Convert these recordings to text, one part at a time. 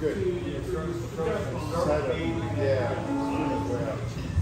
good. Yeah.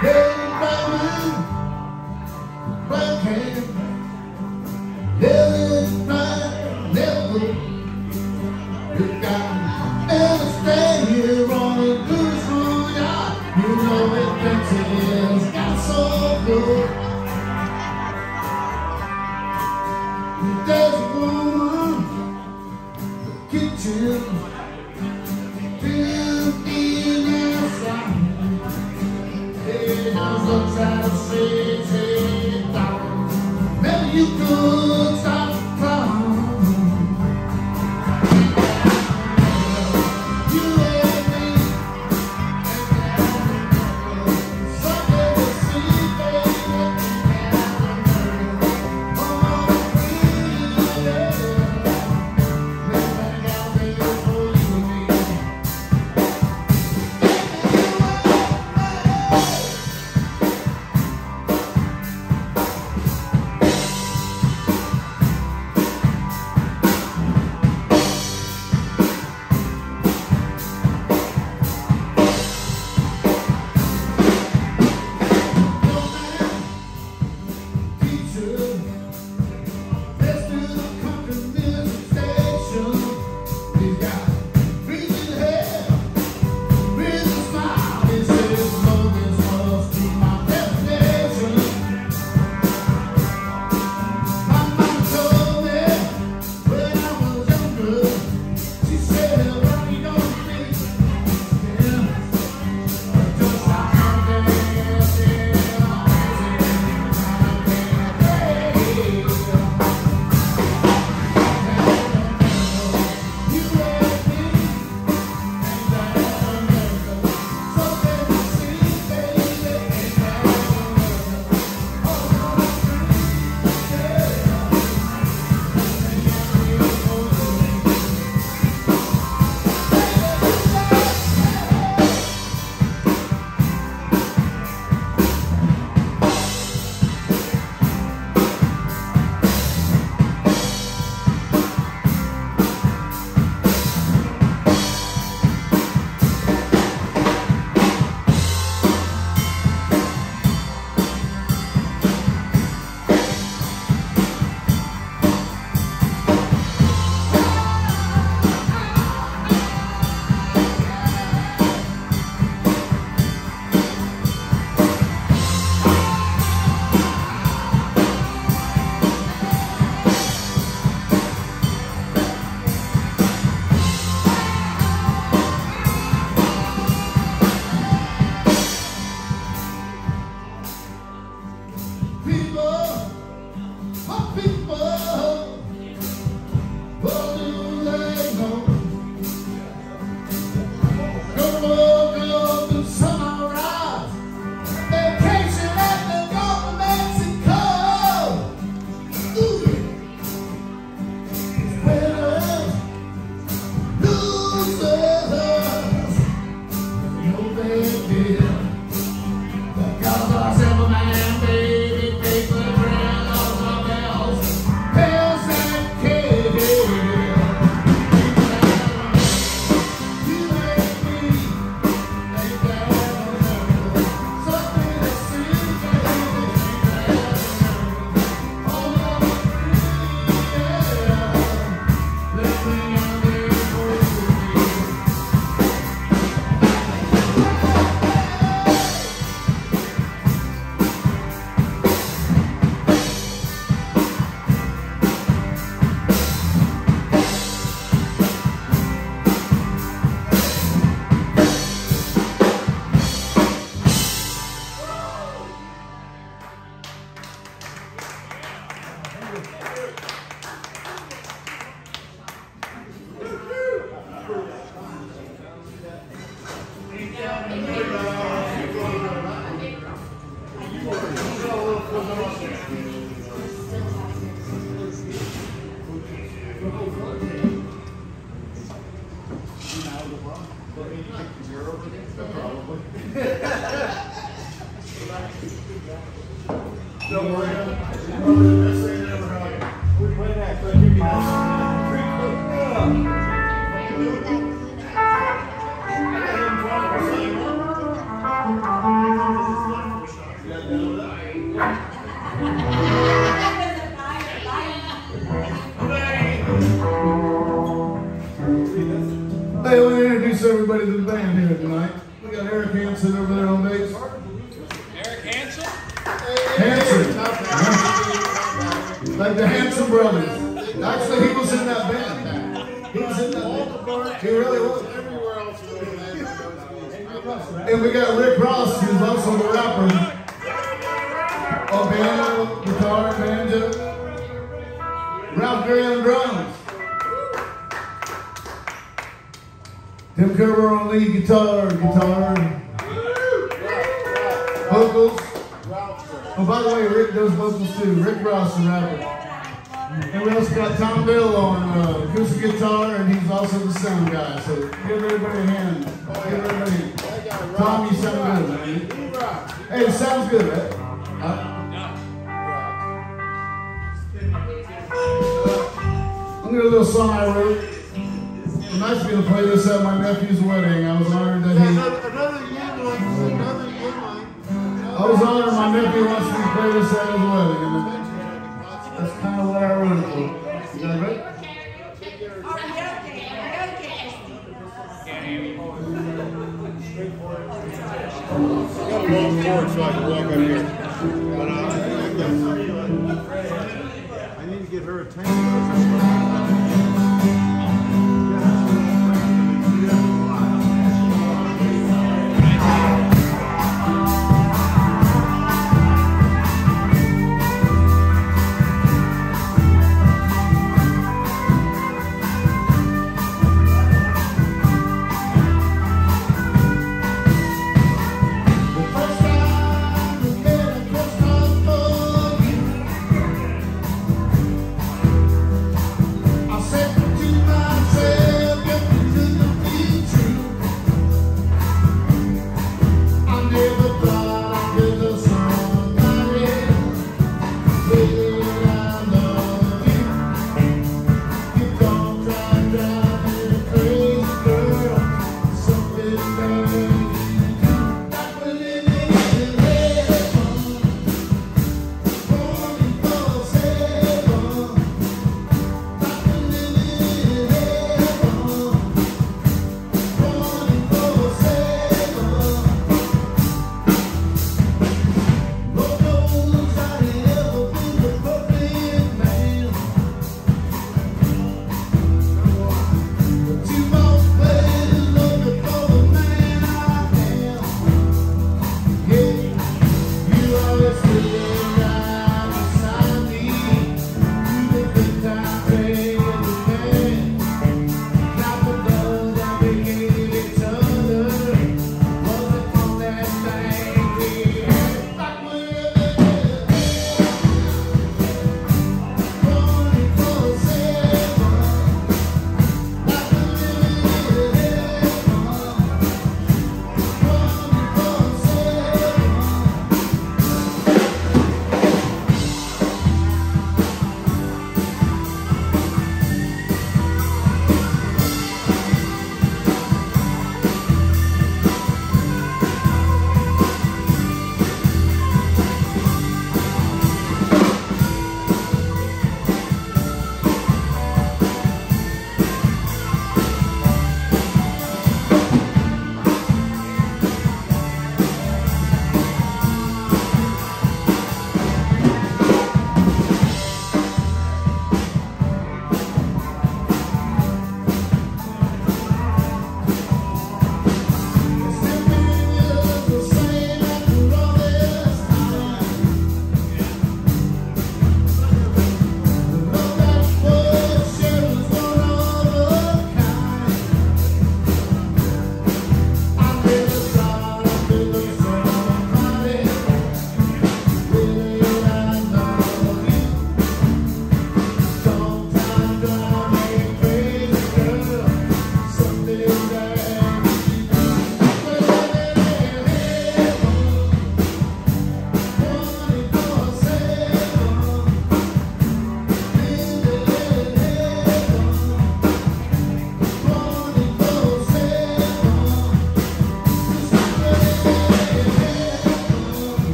Hey, Bobby, Bobby. Hey, Tim Kerber on lead guitar, guitar, vocals. Oh, by the way, Rick does vocals too. Rick Ross, the rapper. And we also got Tom Dyll on uh, acoustic guitar, and he's also the sound guy. So give everybody a hand. Give everybody a hand. Tom, you sound good, man. Hey, it sounds good, right? I'm gonna do a little song I wrote. I'm actually gonna play this at my nephew's wedding. I was honored that he. I was honored my nephew wants me to play this at his wedding, and that's kind of what I wrote it for. Is that right? I got a long cord so I can walk up here. But uh, I guess I need to get her attention.